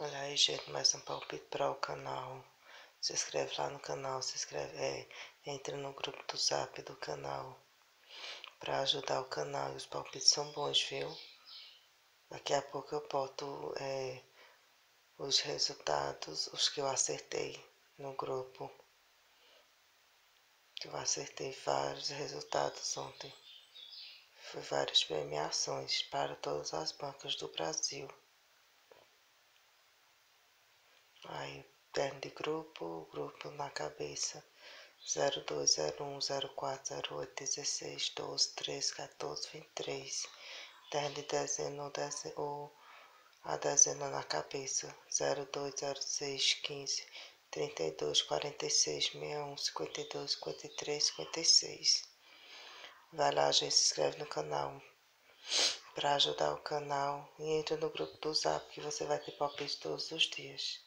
Olha aí, gente, mais um palpite para o canal. Se inscreve lá no canal, se inscreve, é, entra no grupo do zap do canal para ajudar o canal. E os palpites são bons, viu? Daqui a pouco eu boto é, os resultados, os que eu acertei no grupo. Eu acertei vários resultados ontem. Foi várias premiações para todas as bancas do Brasil. Terno de grupo, grupo na cabeça. 02, 01, 04, 08, 16, 12, 13, 14, 23. Terno de dezena ou, a dezena na cabeça. 02, 06, 15, 32, 46, 61, 52, 53, 56. Vai lá, gente, se inscreve no canal para ajudar o canal e entra no grupo do Zap que você vai ter palpite todos os dias.